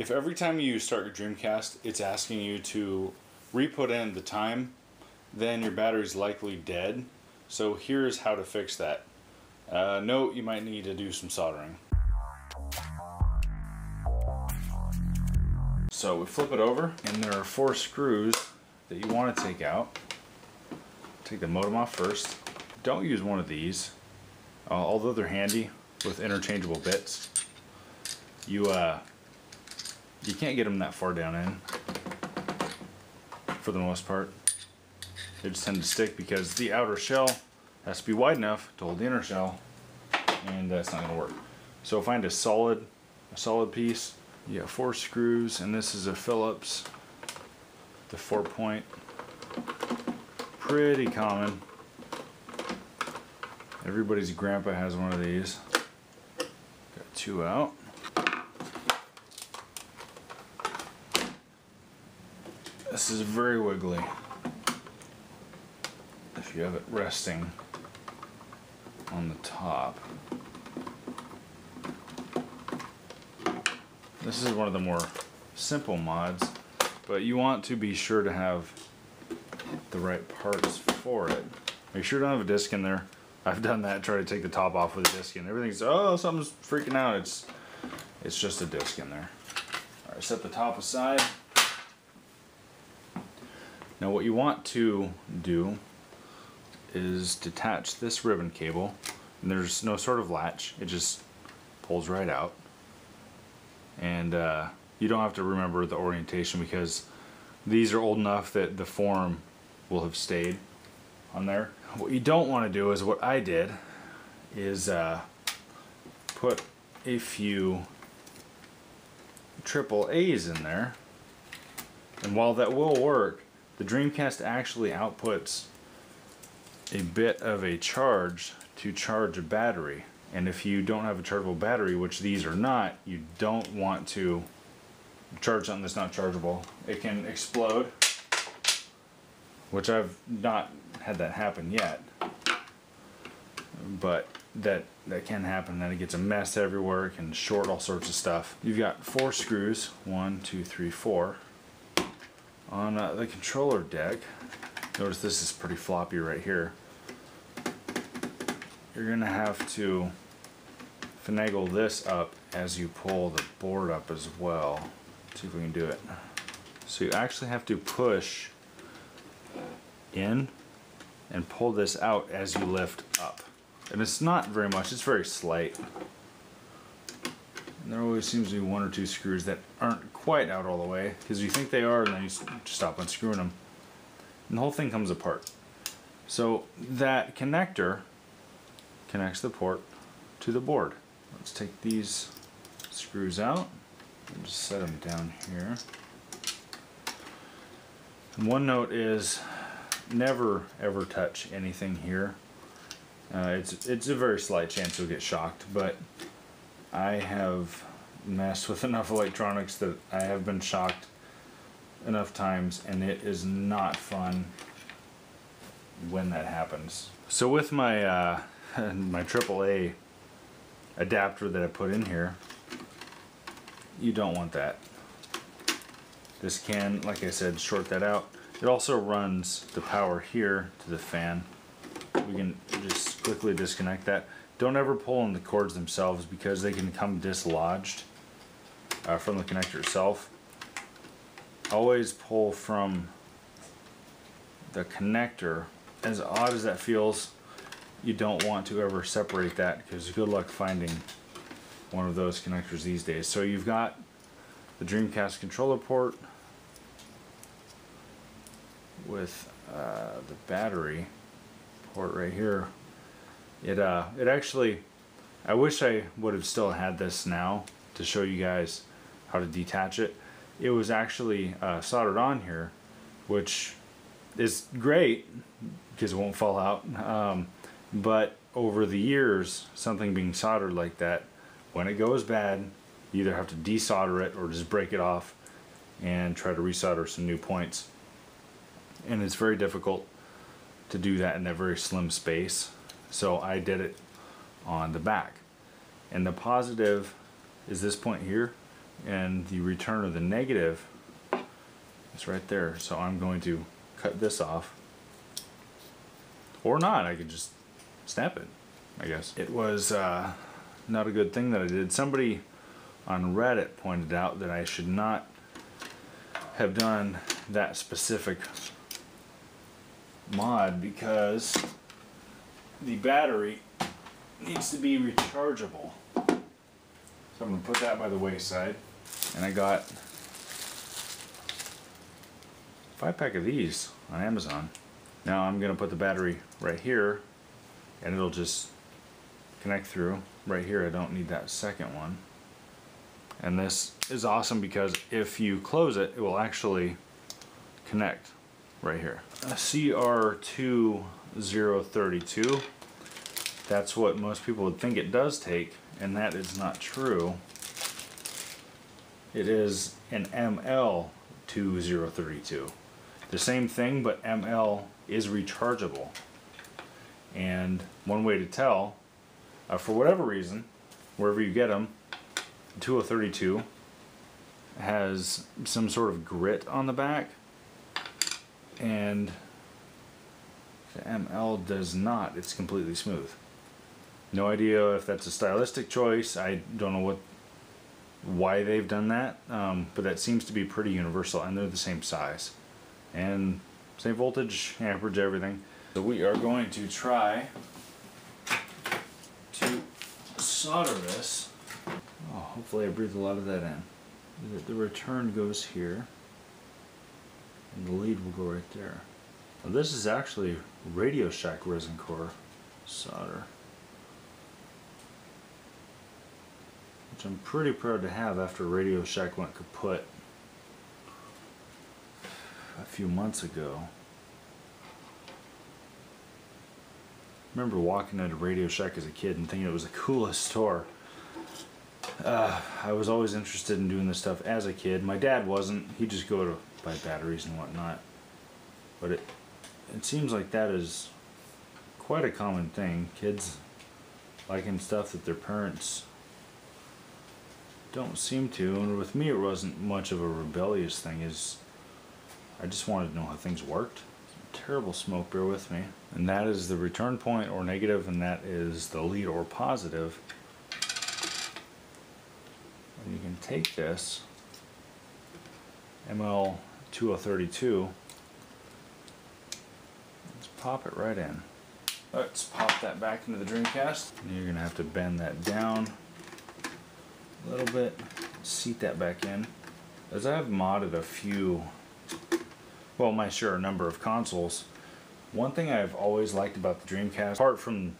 if every time you start your Dreamcast, it's asking you to re-put in the time, then your battery's likely dead. So here's how to fix that. Uh, note, you might need to do some soldering. So we flip it over, and there are four screws that you want to take out. Take the modem off first. Don't use one of these, uh, although they're handy with interchangeable bits. You uh, you can't get them that far down in, for the most part. They just tend to stick because the outer shell has to be wide enough to hold the inner shell, and that's not going to work. So find a solid, a solid piece. You got four screws, and this is a Phillips, the four point. Pretty common. Everybody's grandpa has one of these. Got two out. This is very wiggly. If you have it resting on the top. This is one of the more simple mods, but you want to be sure to have the right parts for it. Make sure you don't have a disc in there. I've done that, try to take the top off with a disc and everything's, oh, something's freaking out. It's, it's just a disc in there. All right, set the top aside. Now what you want to do is detach this ribbon cable and there's no sort of latch it just pulls right out. And uh, you don't have to remember the orientation because these are old enough that the form will have stayed on there. What you don't want to do is what I did is uh, put a few triple A's in there. And while that will work the Dreamcast actually outputs a bit of a charge to charge a battery. And if you don't have a chargeable battery, which these are not, you don't want to charge something that's not chargeable. It can explode, which I've not had that happen yet. But that that can happen. Then it gets a mess everywhere. It can short all sorts of stuff. You've got four screws. One, two, three, four on uh, the controller deck, notice this is pretty floppy right here. You're going to have to finagle this up as you pull the board up as well. Let's see if we can do it. So you actually have to push in and pull this out as you lift up. And it's not very much, it's very slight. There always seems to be one or two screws that aren't quite out all the way because you think they are and then you stop unscrewing them. And the whole thing comes apart. So that connector connects the port to the board. Let's take these screws out and just set them down here. And one note is never ever touch anything here. Uh, it's it's a very slight chance you'll get shocked, but I have messed with enough electronics that I have been shocked enough times and it is not fun when that happens. So with my uh, my AAA adapter that I put in here, you don't want that. This can, like I said, short that out. It also runs the power here to the fan. We can just quickly disconnect that. Don't ever pull on the cords themselves because they can come dislodged uh, from the connector itself. Always pull from the connector. As odd as that feels, you don't want to ever separate that because good luck finding one of those connectors these days. So you've got the Dreamcast controller port with uh, the battery port right here it uh, it actually, I wish I would have still had this now to show you guys how to detach it. It was actually uh, soldered on here, which is great because it won't fall out. Um, but over the years, something being soldered like that, when it goes bad, you either have to desolder it or just break it off and try to resolder some new points. And it's very difficult to do that in that very slim space. So I did it on the back. And the positive is this point here. and the return of the negative is right there. So I'm going to cut this off. Or not, I could just snap it, I guess. It was uh, not a good thing that I did. Somebody on Reddit pointed out that I should not have done that specific mod because the battery needs to be rechargeable. So I'm going to put that by the wayside. And I got five pack of these on Amazon. Now I'm going to put the battery right here and it'll just connect through. Right here I don't need that second one. And this is awesome because if you close it, it will actually connect right here. A CR2032, that's what most people would think it does take and that is not true. It is an ML2032. The same thing, but ML is rechargeable. And one way to tell, uh, for whatever reason, wherever you get them, 2032 has some sort of grit on the back, and the ML does not. It's completely smooth. No idea if that's a stylistic choice. I don't know what why they've done that, um, but that seems to be pretty universal, and they're the same size and same voltage, amperage, everything. So we are going to try to solder this. Oh, hopefully I breathe a lot of that in. The return goes here, and the lead will go right there. Now this is actually Radio Shack resin core solder. which I'm pretty proud to have after Radio Shack went kaput a few months ago. I remember walking into Radio Shack as a kid and thinking it was the coolest store. Uh, I was always interested in doing this stuff as a kid. My dad wasn't. He'd just go to buy batteries and whatnot. But it, it seems like that is quite a common thing. Kids liking stuff that their parents don't seem to. And with me, it wasn't much of a rebellious thing. Is I just wanted to know how things worked. Terrible smoke, bear with me. And that is the return point or negative, and that is the lead or positive. And you can take this ML 2032, let's pop it right in. Let's pop that back into the Dreamcast. And you're gonna have to bend that down a little bit, seat that back in. As I've modded a few, well, my sure number of consoles, one thing I've always liked about the Dreamcast, apart from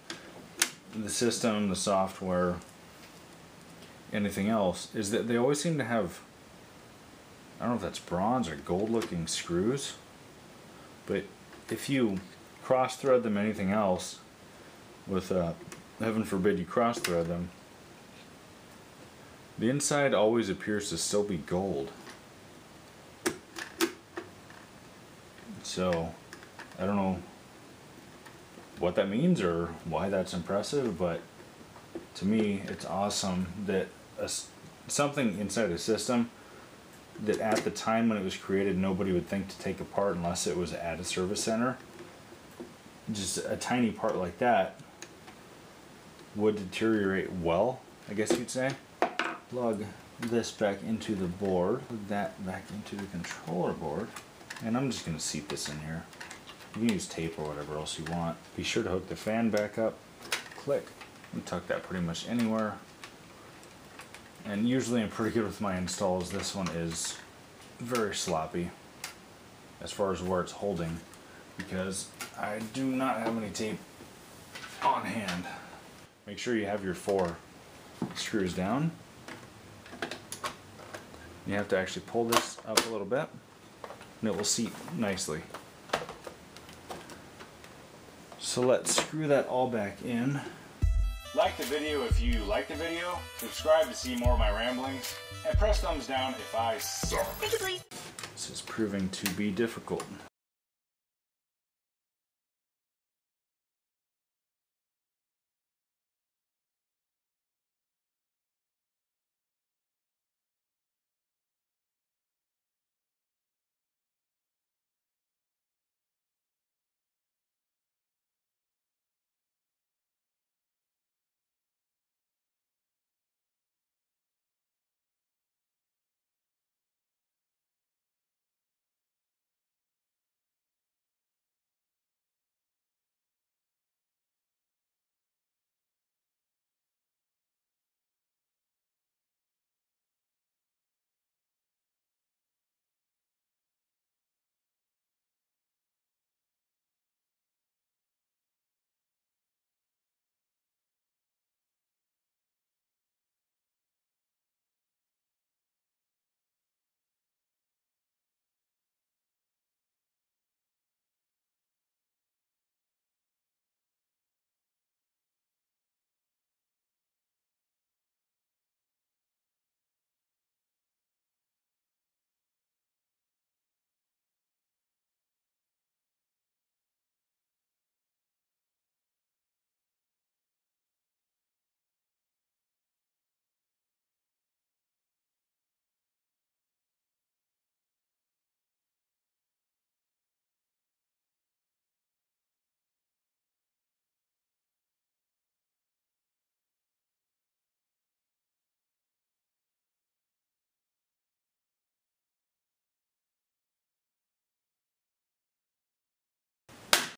the system, the software, anything else, is that they always seem to have, I don't know if that's bronze or gold looking screws, but if you cross thread them anything else, with, uh, heaven forbid you cross thread them, the inside always appears to still be gold. So, I don't know what that means or why that's impressive, but to me, it's awesome that a, something inside a system that at the time when it was created, nobody would think to take apart unless it was at a service center. Just a tiny part like that would deteriorate well, I guess you'd say plug this back into the board, plug that back into the controller board, and I'm just going to seat this in here. You can use tape or whatever else you want. Be sure to hook the fan back up, click, and tuck that pretty much anywhere. And usually I'm pretty good with my installs. This one is very sloppy as far as where it's holding because I do not have any tape on hand. Make sure you have your four screws down you have to actually pull this up a little bit and it will seat nicely. So let's screw that all back in. Like the video if you like the video, subscribe to see more of my ramblings, and press thumbs down if I suck. Thank you, please. This is proving to be difficult.